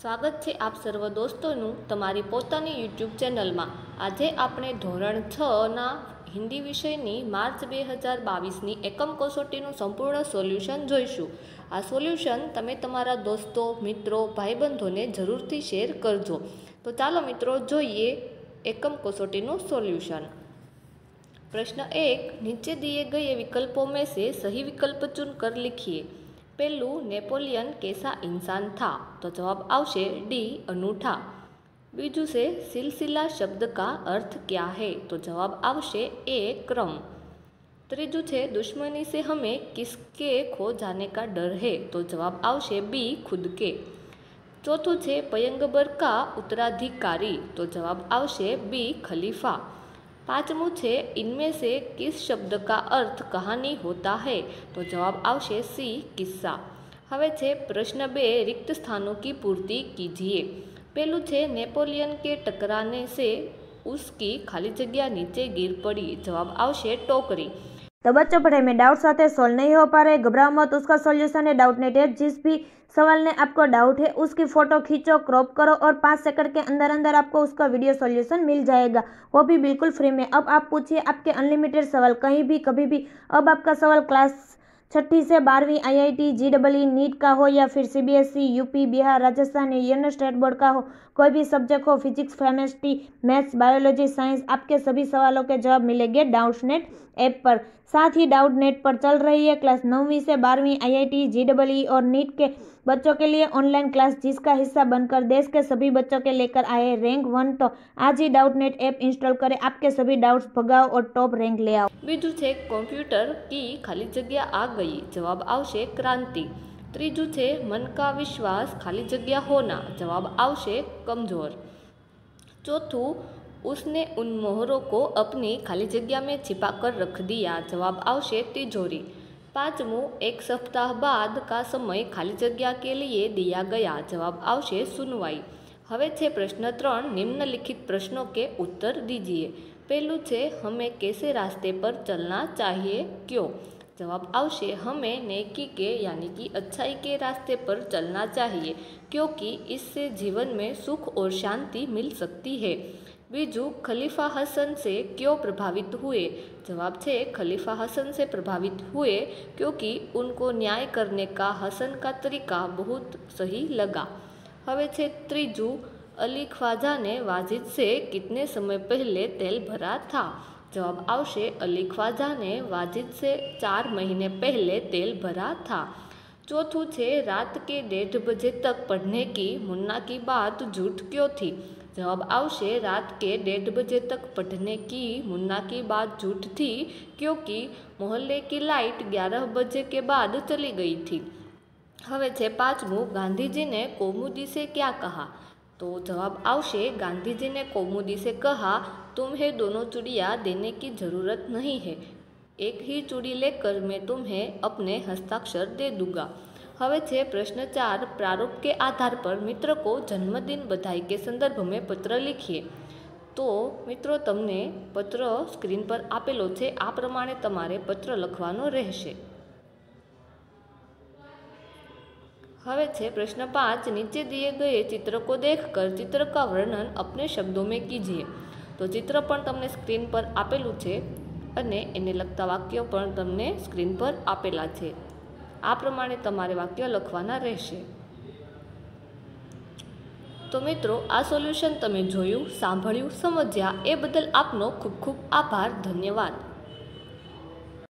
સ્વાગત છે આપ સર્વ દોસ્તોનું તમારી પોતાની યુટ્યુબ ચેનલમાં. આજે આપણે ધોરણ છના હિન્દી વિષયની માર્ચ બે હજાર બાવીસની એકમ કસોટીનું સંપૂર્ણ સોલ્યુશન જોઈશું. આ સોલ્યુશન તમે તમારા દોસ્તો, મિત્રો, ભાઈબંધોને જરૂરથી શેર કરજો. તો ચાલો મિત્રો જોઈએ એકમ કસોટીનું સોલ્યુશન. પ્રશ્ન એક, નીચે દિએ ગયે વિકલ્પો મેં સે સહી વિકલ્પ ચૂન કર લિખીએ. પહેલું નેપોલિયન કેસા ઇન્સાન થા તો જવાબ આવશે ડી અનૂઠા બીજું છે સિલસિલા શબ્દ કા અર્થ ક્યા હે તો જવાબ આવશે એ ક્રમ ત્રીજું છે દુશ્મની સે હમે કિસકે ખો જાને કા ડર હે તો જવાબ આવશે બી ખુદ કે ચોથું છે પયંગબર કા ઉત્તરાધિકારી તો જવાબ આવશે બી ખલીફા पांचमू है इनमें से किस शब्द का अर्थ कहानी होता है? तो जवाब आी किस्सा। हवे से प्रश्न बे रिक्त स्थानों की पूर्ति कीजिए। पहलू है नेपोलियन के टकराने से उसकी खाली जगह नीचे गिर पड़ी। जवाब आ टोकरी। तो बच्चों पढ़ाई में डाउट आते सॉल्व नहीं हो पा रहे घबराओ मत उसका सॉल्यूशन है डाउट नेट है जिस भी सवाल ने आपको डाउट है उसकी फ़ोटो खींचो क्रॉप करो और पाँच सेकंड के अंदर अंदर आपको उसका वीडियो सॉल्यूशन मिल जाएगा वो भी बिल्कुल फ्री में अब आप पूछिए आपके अनलिमिटेड सवाल कहीं भी कभी भी अब आपका सवाल क्लास छठी से बारहवीं आईआईटी जीडब्ल्यू नीट का हो या फिर सीबीएसई, यूपी, बिहार, राजस्थान या यूनियन स्टेट बोर्ड का हो, कोई भी सब्जेक्ट हो, physics, chemistry, maths, biology, science, आपके सभी सवालों के जवाब मिलेंगे डाउट नेट ऐप पर। साथ ही डाउट नेट पर चल रही है क्लास नौवीं से बारहवीं आईआईटी, जीडब्ल्यू और नीट के बच्चों के लिए ऑनलाइन क्लास जिसका हिस्सा बनकर देश के सभी बच्चों के लेकर आए रैंक वन तो आज ही डाउट नेट ऐप इंस्टॉल करें आपके सभी डाउट्स भगाओ और टॉप रैंक ले आओ બીજું છે કોમ્પ્યુટર की खाली जगह आ गई जवाब आवशे क्रांति ત્રીજું છે मन का विश्वास खाली जगह होना जवाब आवशे कमजोर चौथું उसने उन मोहरों को अपनी खाली जगह में छिपा कर रख दिया जवाब आवशे तिजोरी पाँचमू एक सप्ताह बाद का समय खाली जगह के लिए दिया गया जवाब आवशे सुनवाई હવે છે પ્રશ્ન ત્રણ નિમ્નલિખિત પ્રશ્નों के उत्तर दीजिए पहलू છે हमें कैसे रास्ते पर चलना चाहिए क्यों जवाब आवशे हमें नेकी के यानी कि अच्छाई के रास्ते पर चलना चाहिए क्योंकि इससे जीवन में सुख और शांति मिल सकती है बीजू खलीफा हसन से क्यों प्रभावित हुए जवाब है खलीफा हसन से प्रभावित हुए क्योंकि उनको न्याय करने का हसन का तरीका बहुत सही लगा हवे छे त्रीजू अली ख्वाजा ने वाजिद से कितने समय पहले तेल भरा था जवाब आवशे अली ख्वाजा ने वाजिद से चार महीने पहले तेल भरा था चौथू छे रात के डेढ़ बजे तक पढ़ने की मुन्ना की बात झूठ क्यों थी जवाब આવશે रात के डेढ़ बजे तक पढ़ने की मुन्ना की बात झूठ थी, क्योंकि मोहल्ले की लाइट ग्यारह बजे के बाद चली गई थी। हवे पाँच मुँह। गांधी जी ने कौमुदी से क्या कहा? तो जवाब अवश्य गांधी जी ने कौमुदी से कहा, तुम्हें दोनों चुड़िया देने की ज़रूरत नहीं है। एक ही चूड़ी लेकर मैं तुम्हें अपने हस्ताक्षर दे दूँगा। હવે છે પ્રશ્ન ચાર, પ્રારૂપ કે આધાર પર મિત્રકો જન્મદિન બધાય કે સંદર્ભ મેં પત્ર લખીએ? તો મિત્રો તમને પત્ર સ્ક્રીન પર આપેલો છે, આ પ્રમાણે તમારે પત્ર લખવાનો રહેશે. હવે છે પ્રશ્ન પાંચ, નીચે દિએ ગયે ચિત્રકો દેખ કર, ચિત્ર કા વર્ણન અપને શબ્દો મેં કીજીએ. તો ચિત્ર પણ તમને સ્ક્રીન પર આપેલું છે અને એને લગતા વાક્યો પણ તમને સ્ક્રીન પર આપેલા છે. આ પ્રમાણે તમારે વાક્ય લખવાના રહેશે. તો મિત્રો, આ સોલ્યુશન તમે જોયું, સાંભળ્યું, સમજ્યા, એ બદલ આપનો ખૂબ ખૂબ આભાર, ધન્યવાદ.